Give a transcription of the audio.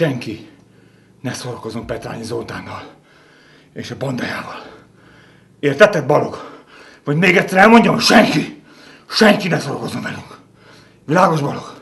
senki ne szórakozom Petrányi Zoltánnal és a bandájával. Értetted, Balog? Vagy még egyszer elmondjam, senki, senki ne szórakozom velünk. Világos, Balog?